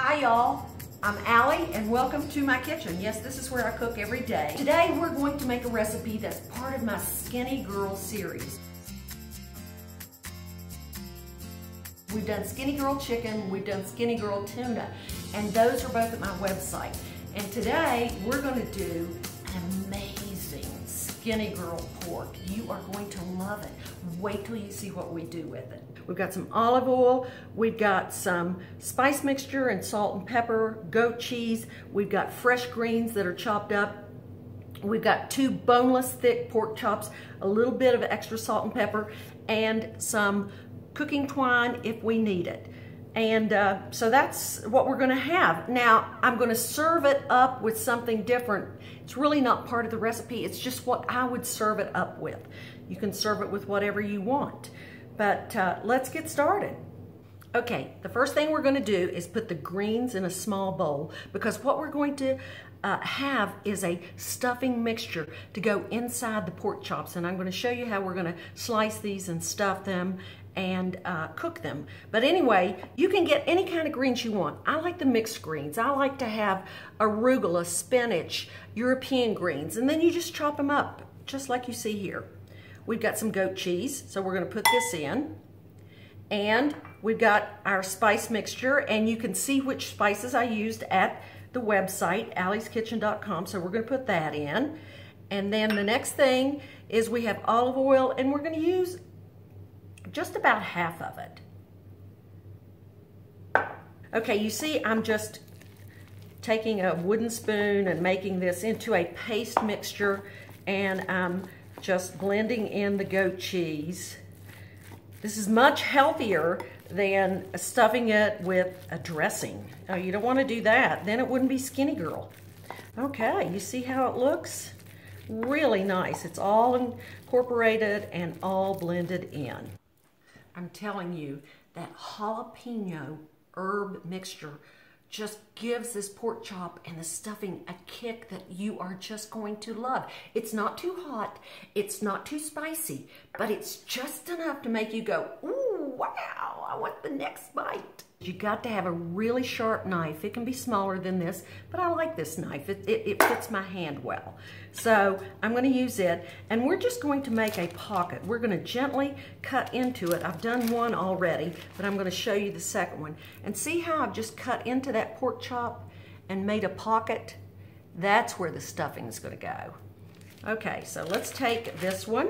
Hi y'all, I'm Ally and welcome to my kitchen. Yes, this is where I cook every day. Today we're going to make a recipe that's part of my Skinny Girl series. We've done Skinny Girl Chicken, we've done Skinny Girl Tuna, and those are both at my website. And today we're gonna do an amazing Skinny Girl pork. You are going to love it. Wait till you see what we do with it. We've got some olive oil, we've got some spice mixture and salt and pepper, goat cheese, we've got fresh greens that are chopped up, We've got two boneless thick pork chops, a little bit of extra salt and pepper, and some cooking twine if we need it. And uh, so that's what we're gonna have. Now, I'm gonna serve it up with something different. It's really not part of the recipe, it's just what I would serve it up with. You can serve it with whatever you want. But uh, let's get started. Okay, the first thing we're gonna do is put the greens in a small bowl because what we're going to uh, have is a stuffing mixture to go inside the pork chops and I'm going to show you how we're going to slice these and stuff them and uh, cook them. But anyway, you can get any kind of greens you want. I like the mixed greens. I like to have arugula, spinach, European greens, and then you just chop them up, just like you see here. We've got some goat cheese, so we're gonna put this in. And we've got our spice mixture, and you can see which spices I used at the website, allyskitchen.com, so we're gonna put that in. And then the next thing is we have olive oil, and we're gonna use just about half of it. Okay, you see I'm just taking a wooden spoon and making this into a paste mixture and I'm just blending in the goat cheese. This is much healthier than stuffing it with a dressing. Oh, you don't want to do that. Then it wouldn't be Skinny Girl. Okay, you see how it looks? Really nice. It's all incorporated and all blended in. I'm telling you, that jalapeno herb mixture just gives this pork chop and the stuffing a kick that you are just going to love. It's not too hot, it's not too spicy, but it's just enough to make you go, ooh, wow, I want the next bite. You got to have a really sharp knife. It can be smaller than this, but I like this knife. It, it, it fits my hand well. So I'm gonna use it, and we're just going to make a pocket. We're gonna gently cut into it. I've done one already, but I'm gonna show you the second one. And see how I've just cut into that pork chop and made a pocket? That's where the stuffing is gonna go. Okay, so let's take this one,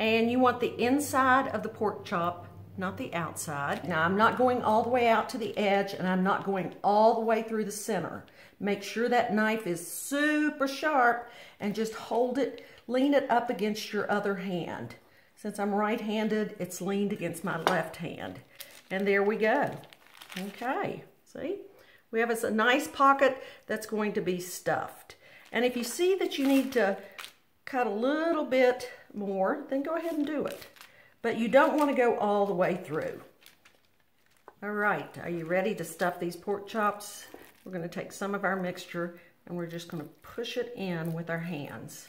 and you want the inside of the pork chop not the outside. Now I'm not going all the way out to the edge and I'm not going all the way through the center. Make sure that knife is super sharp and just hold it, lean it up against your other hand. Since I'm right-handed, it's leaned against my left hand. And there we go. Okay, see? We have a nice pocket that's going to be stuffed. And if you see that you need to cut a little bit more, then go ahead and do it but you don't want to go all the way through. All right, are you ready to stuff these pork chops? We're going to take some of our mixture and we're just going to push it in with our hands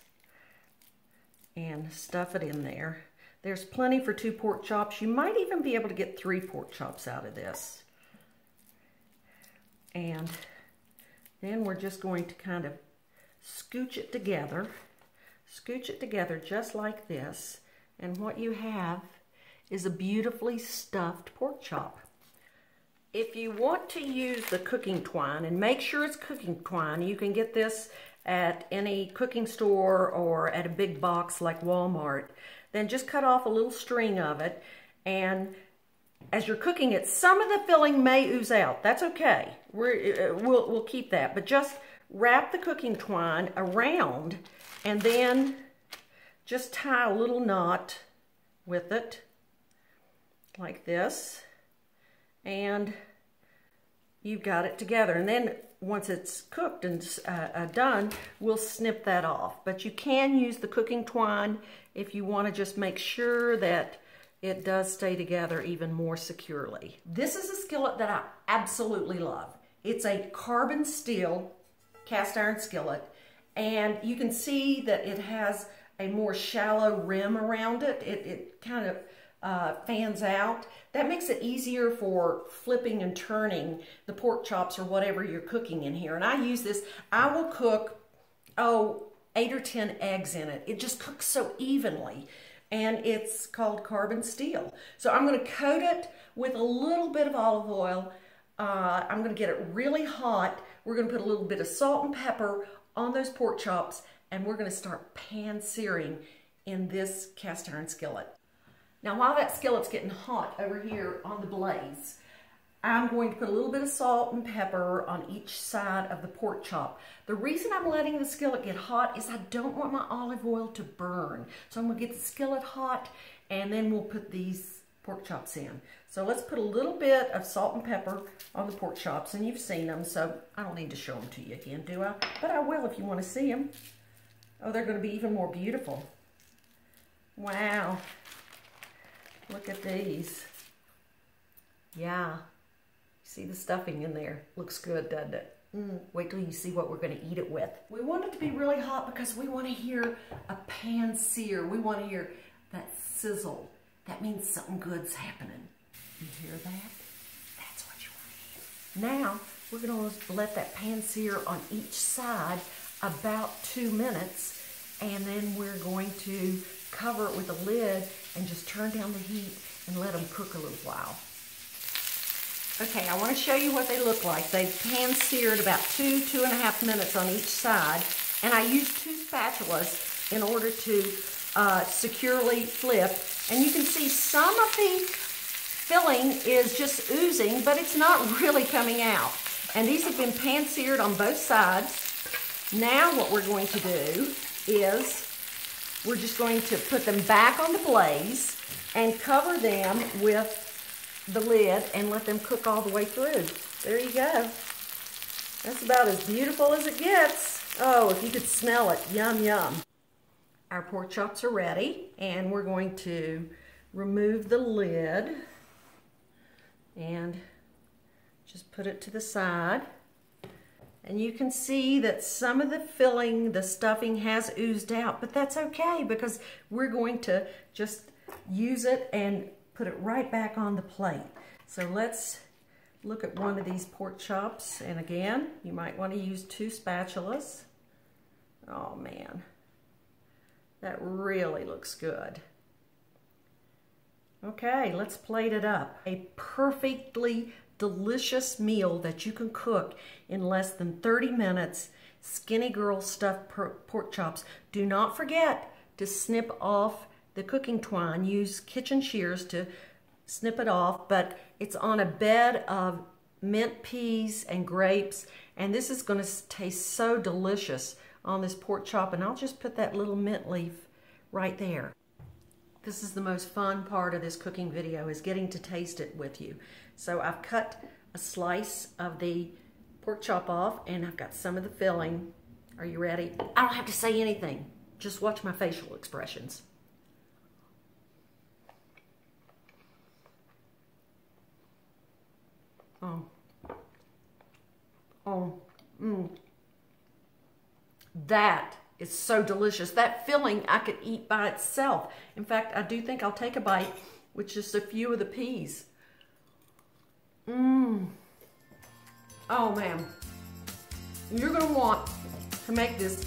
and stuff it in there. There's plenty for two pork chops. You might even be able to get three pork chops out of this. And then we're just going to kind of scooch it together. Scooch it together just like this. And what you have is a beautifully stuffed pork chop. If you want to use the cooking twine, and make sure it's cooking twine, you can get this at any cooking store or at a big box like Walmart, then just cut off a little string of it and as you're cooking it, some of the filling may ooze out. That's okay. We're, uh, we'll, we'll keep that. But just wrap the cooking twine around and then just tie a little knot with it like this and you've got it together and then once it's cooked and uh, uh, done we'll snip that off but you can use the cooking twine if you want to just make sure that it does stay together even more securely. This is a skillet that I absolutely love. It's a carbon steel cast iron skillet and you can see that it has a more shallow rim around it. It, it kind of uh, fans out. That makes it easier for flipping and turning the pork chops or whatever you're cooking in here. And I use this, I will cook, oh, eight or 10 eggs in it. It just cooks so evenly. And it's called carbon steel. So I'm gonna coat it with a little bit of olive oil. Uh, I'm gonna get it really hot. We're gonna put a little bit of salt and pepper on those pork chops and we're gonna start pan searing in this cast iron skillet. Now while that skillet's getting hot over here on the blaze, I'm going to put a little bit of salt and pepper on each side of the pork chop. The reason I'm letting the skillet get hot is I don't want my olive oil to burn. So I'm gonna get the skillet hot and then we'll put these pork chops in. So let's put a little bit of salt and pepper on the pork chops and you've seen them so I don't need to show them to you again, do I? But I will if you want to see them. Oh, they're going to be even more beautiful. Wow. Look at these. Yeah. See the stuffing in there. Looks good, doesn't it? Mm, wait till you see what we're going to eat it with. We want it to be really hot because we want to hear a pan sear. We want to hear that sizzle. That means something good's happening. You hear that? That's what you want to hear. Now, we're going to let that pan sear on each side about two minutes, and then we're going to cover it with a lid and just turn down the heat and let them cook a little while. Okay, I want to show you what they look like. They've pan seared about two, two and a half minutes on each side, and I used two spatulas in order to uh, securely flip. And you can see some of the filling is just oozing, but it's not really coming out. And these have been pan seared on both sides. Now what we're going to do is we're just going to put them back on the blaze and cover them with the lid and let them cook all the way through. There you go. That's about as beautiful as it gets. Oh, if you could smell it, yum, yum. Our pork chops are ready and we're going to remove the lid and just put it to the side. And you can see that some of the filling, the stuffing has oozed out, but that's okay because we're going to just use it and put it right back on the plate. So let's look at one of these pork chops. And again, you might want to use two spatulas. Oh man, that really looks good. Okay, let's plate it up. A perfectly delicious meal that you can cook in less than 30 minutes. Skinny Girl stuffed pork chops. Do not forget to snip off the cooking twine. Use kitchen shears to snip it off, but it's on a bed of mint peas and grapes, and this is going to taste so delicious on this pork chop, and I'll just put that little mint leaf right there. This is the most fun part of this cooking video is getting to taste it with you. So I've cut a slice of the pork chop off and I've got some of the filling. Are you ready? I don't have to say anything. Just watch my facial expressions. Oh. Oh. Mmm. That is so delicious. That filling I could eat by itself. In fact, I do think I'll take a bite with just a few of the peas. Mmm. Oh, man. You're going to want to make this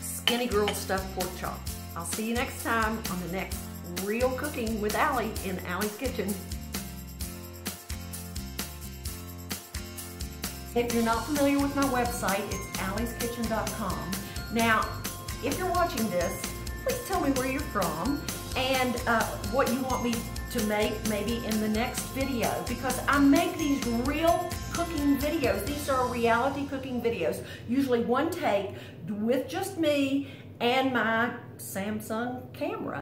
Skinny Girl stuffed pork chop. I'll see you next time on the next Real Cooking with Ally in Ally's Kitchen. If you're not familiar with my website, it's allyskitchen.com. Now, if you're watching this, please tell me where you're from and uh, what you want me to make maybe in the next video because I make these real cooking videos. These are reality cooking videos, usually one take with just me and my Samsung camera.